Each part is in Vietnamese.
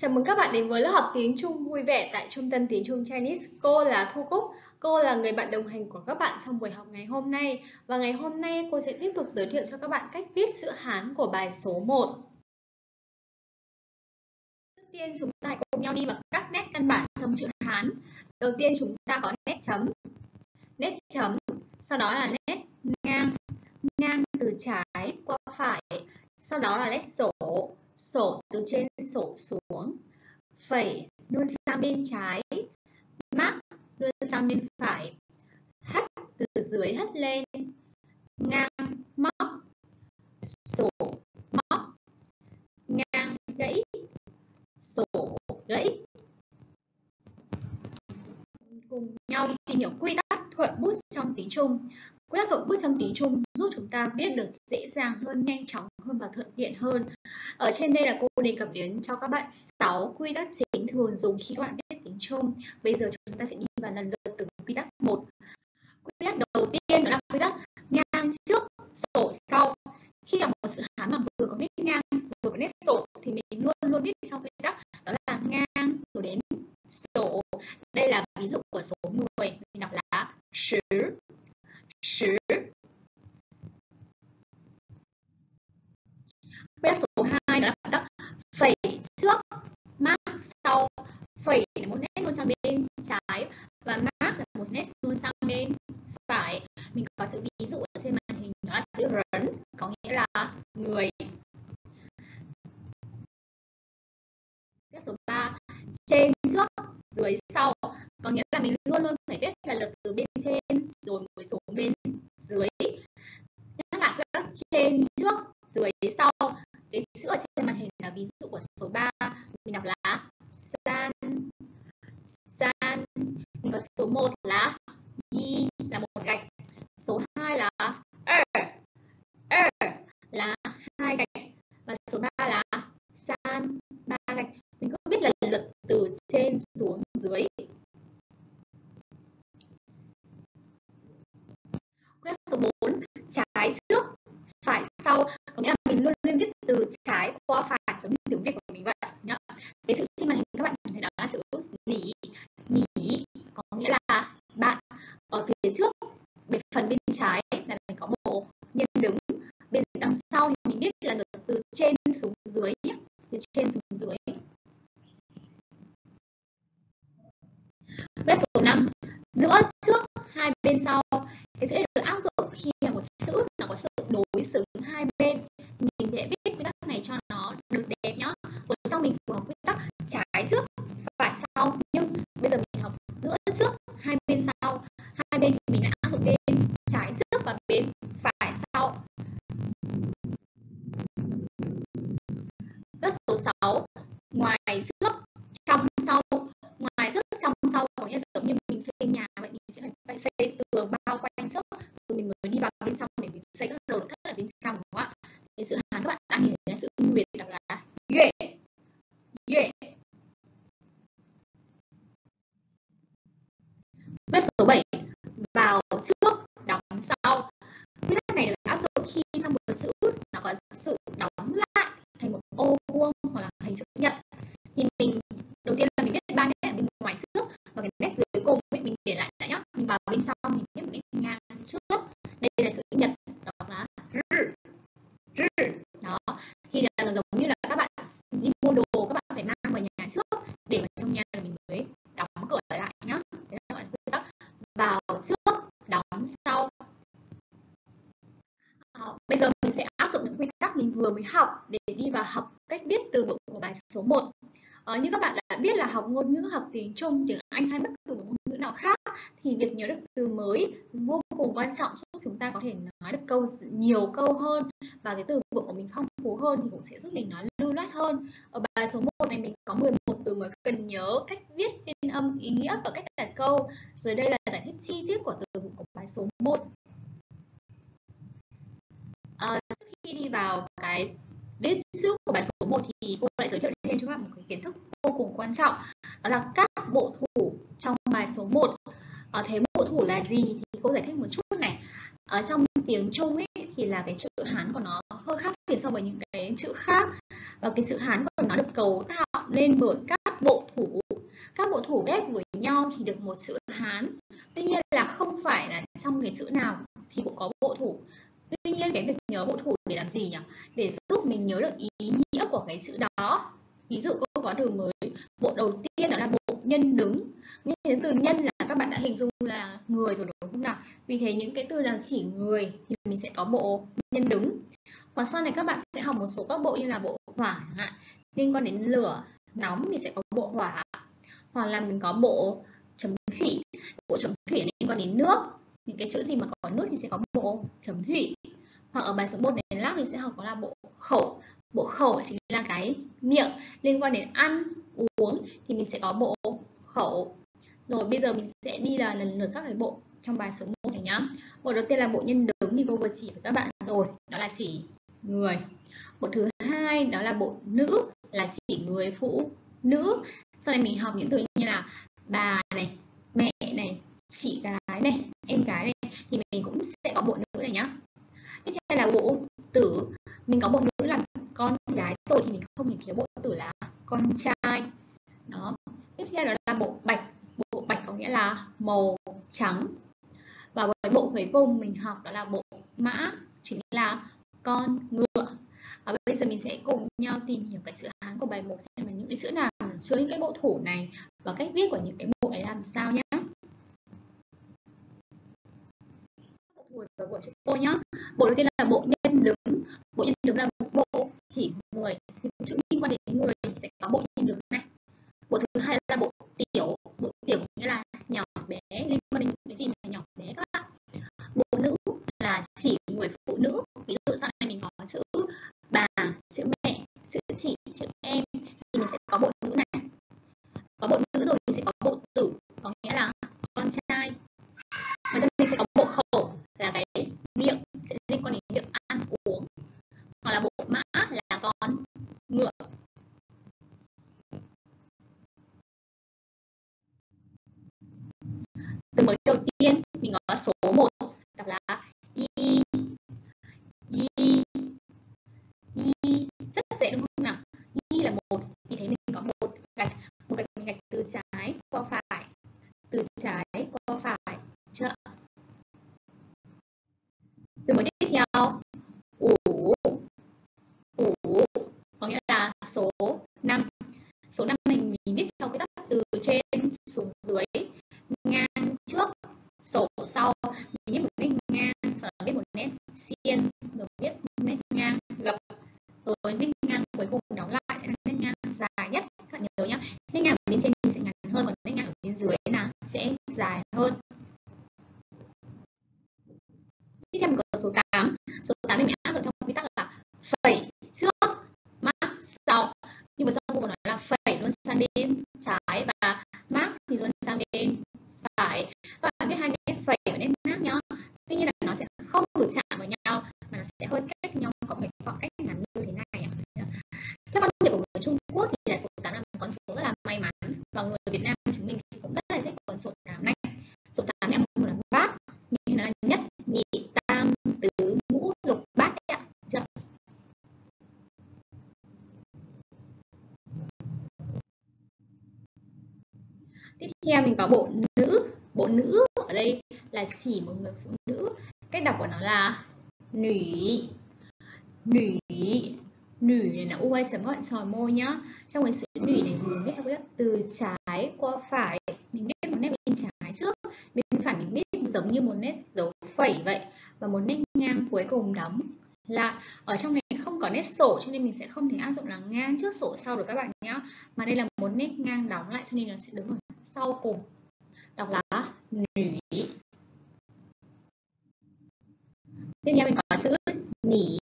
Chào mừng các bạn đến với lớp học tiếng Trung vui vẻ tại Trung tâm Tiếng Trung Chinese. Cô là Thu Cúc. Cô là người bạn đồng hành của các bạn trong buổi học ngày hôm nay. Và ngày hôm nay cô sẽ tiếp tục giới thiệu cho các bạn cách viết chữ Hán của bài số 1. Trước tiên chúng ta cùng nhau đi vào các nét căn bản trong chữ Hán. Đầu tiên chúng ta có nét chấm. Nét chấm, sau đó là nét ngang. Ngang từ trái qua phải. Sau đó là nét sổ sổ từ trên sổ xuống. Phẩy, luôn sang bên trái. Mắc, luôn sang bên phải. Hất từ dưới hất lên. Ngang, móc. Sổ, móc. Ngang, gãy. Sổ, gãy. Cùng nhau đi tìm hiểu quy tắc thuận bút trong tiếng Trung. Quy tắc thuận bút trong tiếng Trung giúp chúng ta biết được dễ dàng hơn, nhanh chóng hơn và thuận tiện hơn ở trên đây là cô đề cập đến cho các bạn 6 quy tắc chính thường dùng khi các bạn viết tiếng Trung. Bây giờ chúng ta sẽ đi vào lần lượt từng quy tắc một. Quy tắc đầu tiên đó là quy tắc ngang trước, sổ sau. Khi là một sự hán mà vừa có nét ngang, vừa có nét sổ thì mình luôn luôn viết theo quy tắc đó là ngang rồi đến sổ. Đây là ví dụ của số 10. Mình đọc là 10, 10 Quy tắc số 2 đó là quy tắc phẩy trước, mát sau. Phẩy là một nét luôn sang bên trái và mát là một nét luôn sang bên phải. Mình có sự ví dụ ở trên màn hình đó là chữ rấn, có nghĩa là người. Quy số 3 trên trước, dưới sau, có nghĩa là mình luôn luôn phải biết là lượt từ bên trên rồi mới xuống bên dưới. Nhắc lại các trên trước, dưới sau. Cái chữ ở trên màn hình là ví dụ của số 3 mình đọc là san san. Mình có số 1 là y là một gạch số 2 là er er là hai gạch và số 3 là san ba gạch mình cứ biết lần lượt từ trên xuống dưới Quyết số 4 trái trước phải sau có nghĩa là mình luôn luôn viết từ trái qua phải giống như tiếng Việt của mình vậy nhá. Cái chữ trên màn hình các bạn nhìn thấy đó là chữ lý nhí có nghĩa là bạn ở phía trước về phần bên trái là mình có bộ nhân đứng bên đằng sau thì mình biết là được từ trên xuống dưới nhé từ trên xuống dưới Vết số 5 giữa trước hai bên sau cái sẽ được áp dụng khi là một chữ nó có sự đối xứng hai bên mình sẽ viết quy tắc này cho nó được đẹp nhá rồi sau mình phù hợp quy tắc trái trước phải sau nhưng bây giờ mình học giữa trước hai bên sau. Ngôn ngữ học tiếng Trung tiếng Anh hay bất cứ một ngôn ngữ nào khác thì việc nhớ được từ mới vô cùng quan trọng giúp chúng ta có thể nói được câu nhiều câu hơn và cái từ vựng của mình phong phú hơn thì cũng sẽ giúp mình nói lưu loát hơn. Ở bài số 1 này mình có 11 từ mới cần nhớ cách viết phiên âm ý nghĩa và cách đặt câu. Dưới đây là giải thích chi tiết của từ vựng của bài số 1 à, trước khi đi vào cái viết chữ của bài số 1 thì cô lại giới thiệu thêm cho các bạn một cái kiến thức vô cùng quan trọng. Đó là các bộ thủ trong bài số 1 à, ờ, thế bộ thủ là gì thì cô giải thích một chút này. Ở trong tiếng Trung ấy thì là cái chữ Hán của nó hơi khác biệt so với những cái chữ khác. Và cái chữ Hán của nó được cấu tạo lên bởi các bộ thủ. Các bộ thủ ghép với nhau thì được một chữ Hán. Tuy nhiên là không phải là trong cái chữ nào thì cũng có bộ thủ tuy nhiên cái việc nhớ bộ thủ để làm gì nhỉ? Để giúp mình nhớ được ý nghĩa của cái chữ đó. Ví dụ cô có từ mới, bộ đầu tiên đó là bộ nhân đứng. Nhưng đến từ nhân là các bạn đã hình dung là người rồi đúng không nào? Vì thế những cái từ nào chỉ người thì mình sẽ có bộ nhân đứng. Hoặc sau này các bạn sẽ học một số các bộ như là bộ hỏa hạn liên quan đến lửa, nóng thì sẽ có bộ hỏa hoặc là mình có bộ chấm thủy. Bộ chấm thủy liên quan đến nước những cái chữ gì mà có nút thì sẽ có bộ chấm thủy. Hoặc ở bài số 1 này lát mình sẽ học có là bộ khẩu. Bộ khẩu chính là cái miệng liên quan đến ăn, uống thì mình sẽ có bộ khẩu. Rồi bây giờ mình sẽ đi là lần lượt các cái bộ trong bài số 1 này nhá. Bộ đầu tiên là bộ nhân đứng thì cô vừa chỉ với các bạn rồi, đó là chỉ người. Bộ thứ hai đó là bộ nữ, là chỉ người phụ nữ. Sau này mình học những từ như là bà này, mẹ này, chị gái này, em gái này, thì mình cũng sẽ có bộ nữ này nhá. Tiếp theo là bộ tử, mình có bộ nữ là con gái rồi thì mình không thể thiếu bộ tử là con trai. Đó, tiếp theo đó là bộ bạch bộ bạch có nghĩa là màu trắng. Và với bộ cuối cùng mình học đó là bộ mã, chính là con ngựa. Và bây giờ mình sẽ cùng nhau tìm hiểu cái chữ hán của bài 1 xem là những cái chữ nào chứa những cái bộ thủ này và cách viết của những cái bộ ấy làm sao nhé bộ và bộ chúng cô nhá. Bộ đầu tiên là bộ nhân đứng bộ nhân đứng là bộ chỉ người. Thì chữ liên quan đến người sẽ có bộ nhân đứng này. Bộ thứ hai mình có bộ nữ. Bộ nữ ở đây là chỉ một người phụ nữ. Cách đọc của nó là nữ nữ nữ này là u sấm các bạn tròn môi nhá. Trong cái chữ nữ này mình biết theo từ trái qua phải. Mình biết một nét bên trái trước. Bên phải mình biết giống như một nét dấu phẩy vậy. Và một nét ngang cuối cùng đóng là ở trong này không có nét sổ cho nên mình sẽ không thể áp dụng là ngang trước sổ sau được các bạn nhé mà đây là một nét ngang đóng lại cho nên nó sẽ đứng ở sau cùng. Đọc là nủy tiếp theo mình có chữ nỉ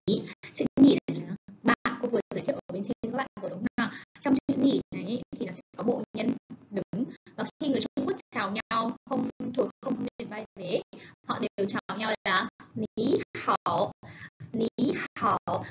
chữ nỉ này là bạn cô vừa giới thiệu ở bên trên các bạn của đúng nào trong chữ nỉ này thì nó sẽ có bộ nhân đứng. Và khi người Trung Quốc chào nhau, không thuộc, không không nên vai vế, họ đều chào nhau là ní hảo ní hảo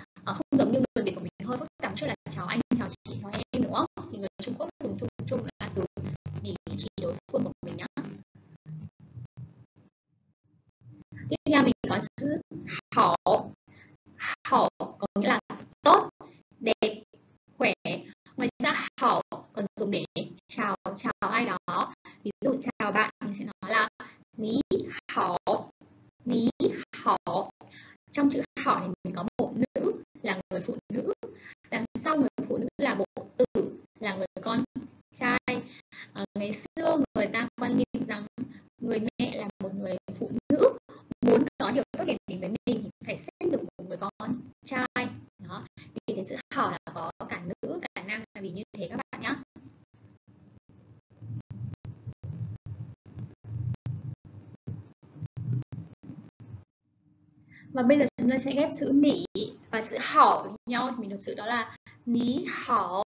hảo nhau mình được sự đó là ní hảo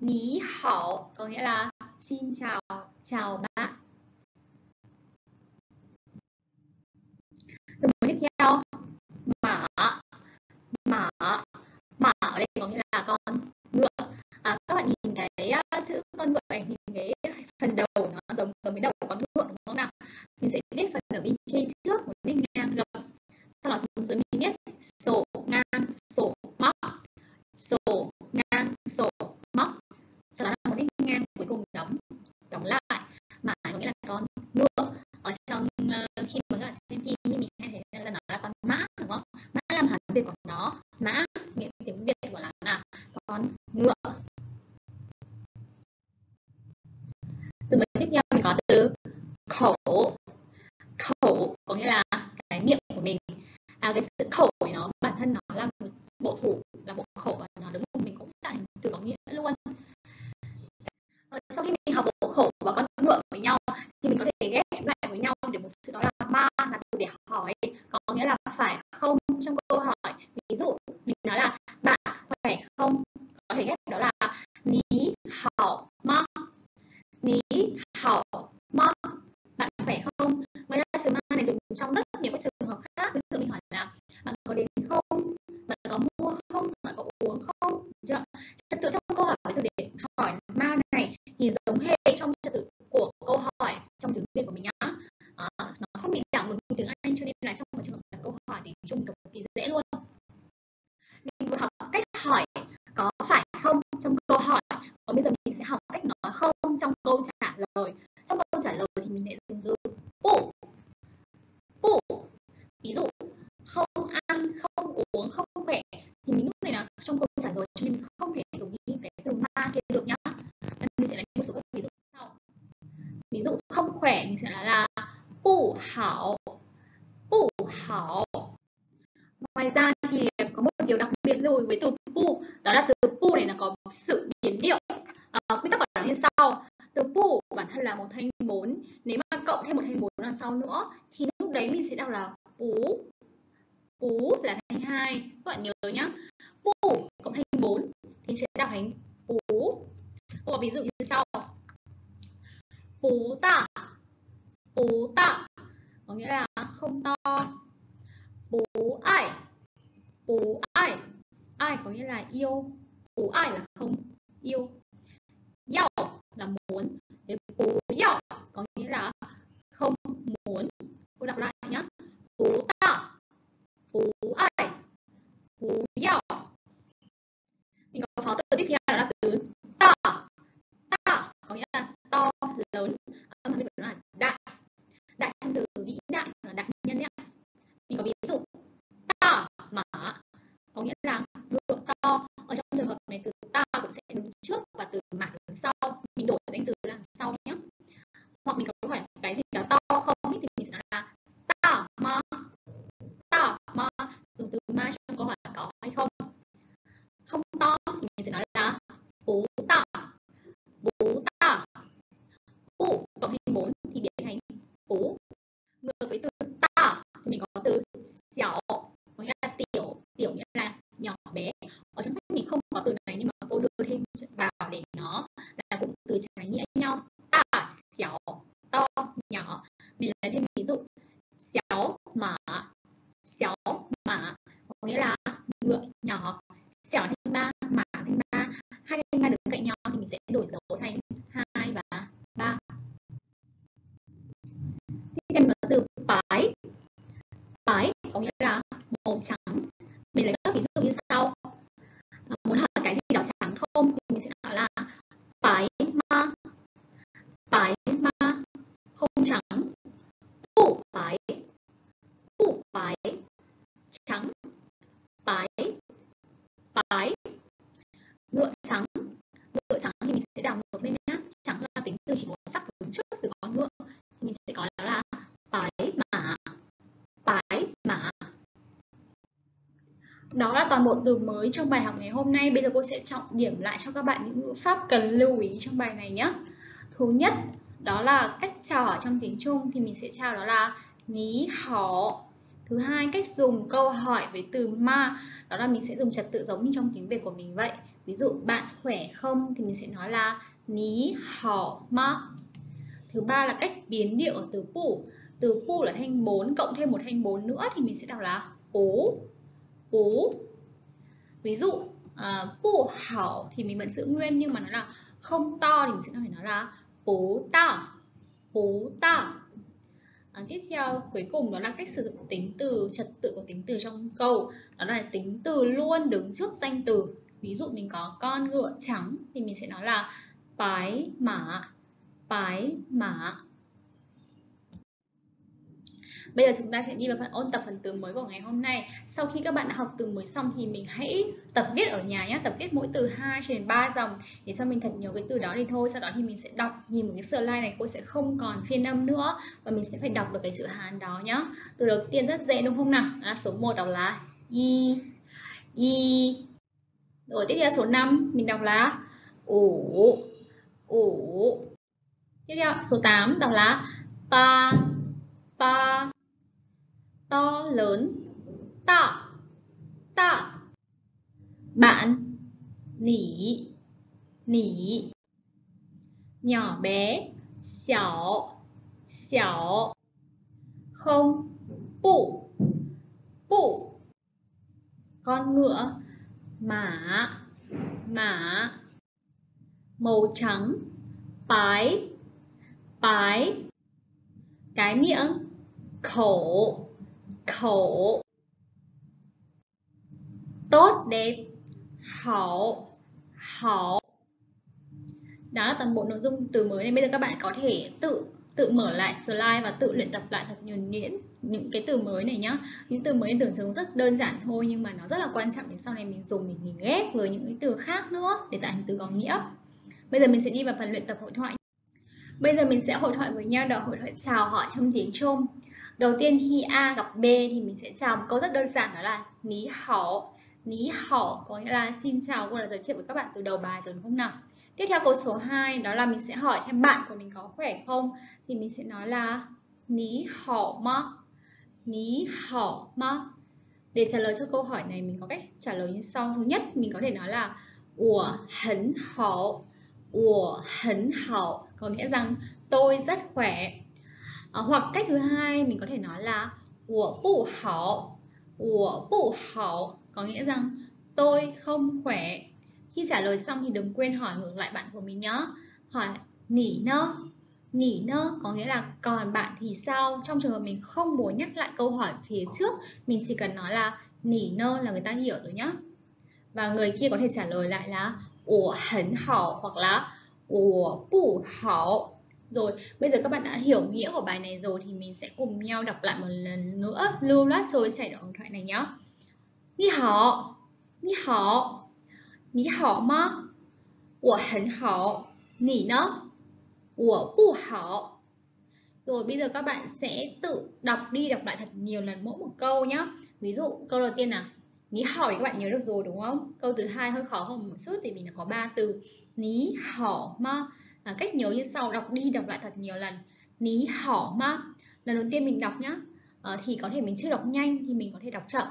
ní hảo, có nghĩa là xin chào chào bạn. Từ mối tiếp theo. Mã mã mã ở đây có nghĩa là con 还有个词 cold sau nữa, thì lúc đấy mình sẽ đọc là cú cú là thành hai các bạn nhớ toàn bộ từ mới trong bài học ngày hôm nay. Bây giờ cô sẽ trọng điểm lại cho các bạn những ngữ pháp cần lưu ý trong bài này nhé. Thứ nhất, đó là cách chào ở trong tiếng Trung thì mình sẽ chào đó là ní họ. Thứ hai, cách dùng câu hỏi với từ ma, đó là mình sẽ dùng trật tự giống như trong tiếng Việt của mình vậy. Ví dụ bạn khỏe không thì mình sẽ nói là ní họ ma. Thứ ba là cách biến điệu ở từ pu. Từ pu là thanh 4 cộng thêm một thanh 4 nữa thì mình sẽ đọc là ố. Ố. Ví dụ uh, hảo thì mình vẫn giữ nguyên nhưng mà nó là không to thì mình sẽ phải nói là bố ta. Bố ta. À, tiếp theo cuối cùng đó là cách sử dụng tính từ trật tự của tính từ trong câu đó là tính từ luôn đứng trước danh từ ví dụ mình có con ngựa trắng thì mình sẽ nói là bái mã bái mã Bây giờ chúng ta sẽ đi vào phần ôn tập phần từ mới của ngày hôm nay. Sau khi các bạn đã học từ mới xong thì mình hãy tập viết ở nhà nhé, tập viết mỗi từ 2 trên 3 dòng để cho mình thật nhiều cái từ đó thì thôi. Sau đó thì mình sẽ đọc, nhìn một cái slide này cô sẽ không còn phiên âm nữa và mình sẽ phải đọc được cái chữ Hán đó nhé. Từ đầu tiên rất dễ đúng không nào? Đó là số 1 đọc là y y. Rồi tiếp theo số 5 mình đọc là ủ ủ. Tiếp theo số 8 đọc là pa pa to lớn. To, to, bạn. Nỉ. Nỉ. Nhỏ bé. Xảo xảo không. Bụ bụ con ngựa. Mã. Mã. Màu trắng. Bái bái cái miệng. Khẩu khổ tốt đẹp. Hậu hậu đó là toàn bộ nội dung từ mới này. Bây giờ các bạn có thể tự tự mở lại slide và tự luyện tập lại thật nhuần nhuyễn những cái từ mới này nhá. Những từ mới tưởng chừng rất đơn giản thôi nhưng mà nó rất là quan trọng để sau này mình dùng mình, mình ghép với những cái từ khác nữa để tạo thành từ có nghĩa. Bây giờ mình sẽ đi vào phần luyện tập hội thoại. Bây giờ mình sẽ hội thoại với nhau đó hội thoại chào hỏi trong tiếng Trung. Đầu tiên khi A gặp B thì mình sẽ chào một câu rất đơn giản, đó là Ní hảo. Ní hảo có nghĩa là xin chào, cô là giới thiệu với các bạn từ đầu bài rồi, đúng không nào? Tiếp theo câu số 2 đó là mình sẽ hỏi thêm bạn của mình có khỏe không? Thì mình sẽ nói là Ní hảo ma Ní hảo ma Để trả lời cho câu hỏi này, mình có cách trả lời như sau. Thứ nhất, mình có thể nói là Ủa hấn hảo. Ủa hấn hảo Có nghĩa rằng tôi rất khỏe à, hoặc cách thứ hai mình có thể nói là của bù hảo. Của hảo. Có nghĩa rằng tôi không khỏe. Khi trả lời xong thì đừng quên hỏi ngược lại bạn của mình nhé hỏi nỉ nơ? Nỉ nơ? Có nghĩa là còn bạn thì sao? Trong trường hợp mình không muốn nhắc lại câu hỏi phía trước mình chỉ cần nói là nỉ nơ là người ta hiểu rồi nhá. Và người kia có thể trả lời lại là 我很好 hảo hoặc là 我不好 hảo. Rồi, bây giờ các bạn đã hiểu nghĩa của bài này rồi thì mình sẽ cùng nhau đọc lại một lần nữa lưu loát rồi chảy đoạn thoại này nhé. Ni hảo, ni hảo, ni hảo ma, wo hẳn hảo, nỉ nó, wo bu hảo. Rồi bây giờ các bạn sẽ tự đọc đi đọc lại thật nhiều lần mỗi một câu nhé. Ví dụ câu đầu tiên là Ní hảo thì các bạn nhớ được rồi đúng không? Câu thứ hai hơi khó hơn một chút thì mình có ba từ Ní hảo ma à, cách nhớ như sau đọc đi đọc lại thật nhiều lần. Ní hỏ ma. Lần đầu tiên mình đọc nhá. À, thì có thể mình chưa đọc nhanh thì mình có thể đọc chậm.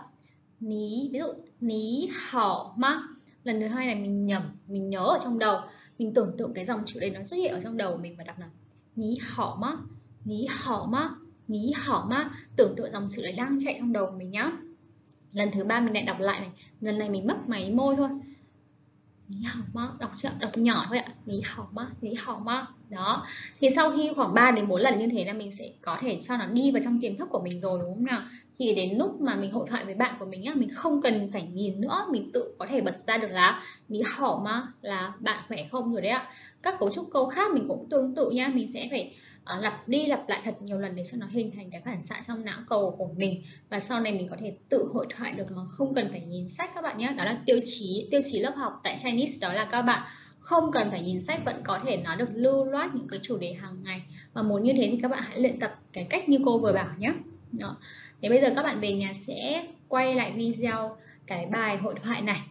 Ní ví dụ ní hỏ ma. Lần thứ hai này mình nhầm mình nhớ ở trong đầu. Mình tưởng tượng cái dòng chữ đấy nó xuất hiện ở trong đầu mình và đọc là ní hỏ ma. Ní hỏ ma. Ní hỏ ma. Tưởng tượng dòng chữ đấy đang chạy trong đầu mình nhá. Lần thứ ba mình lại đọc lại này. Lần này mình mất máy môi thôi ní hảo ma đọc chậm đọc nhỏ thôi ạ. Ní hảo ma ní hảo ma đó. Thì sau khi khoảng 3 đến 4 lần như thế là mình sẽ có thể cho nó đi vào trong tiềm thức của mình rồi, đúng không nào? Thì đến lúc mà mình hội thoại với bạn của mình á, mình không cần phải nhìn nữa, mình tự có thể bật ra được là ní hảo ma là bạn khỏe không rồi đấy ạ. Các cấu trúc câu khác mình cũng tương tự nha, mình sẽ phải Ờ, lặp đi lặp lại thật nhiều lần để cho nó hình thành cái phản xạ trong não cầu của mình. Và sau này mình có thể tự hội thoại được mà không cần phải nhìn sách các bạn nhé. Đó là tiêu chí tiêu chí lớp học tại Chinese, đó là các bạn không cần phải nhìn sách, vẫn có thể nói được lưu loát những cái chủ đề hàng ngày. Và muốn như thế thì các bạn hãy luyện tập cái cách như cô vừa bảo nhé. Đó. Thế bây giờ các bạn về nhà sẽ quay lại video cái bài hội thoại này.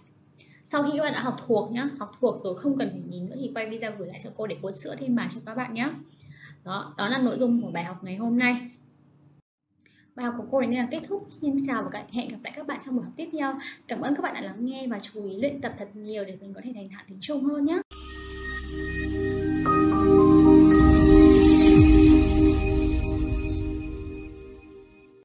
Sau khi các bạn đã học thuộc nhá, học thuộc rồi, không cần phải nhìn nữa thì quay video gửi lại cho cô để cô sửa thêm bài cho các bạn nhé đó đó là nội dung của bài học ngày hôm nay. Bài học của cô đến đây là kết thúc. Xin chào và hẹn gặp lại các bạn trong buổi học tiếp theo. Cảm ơn các bạn đã lắng nghe và chú ý luyện tập thật nhiều để mình có thể thành thạo tiếng trung hơn nhé.